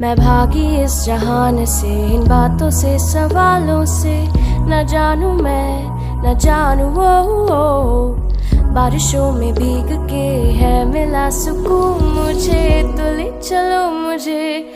मैं भागी इस जहान से इन बातों से सवालों से। न जानू मैं न जानू वो, वो बारिशों में भीग के है मिला सुकून मुझे तो ले चलो मुझे।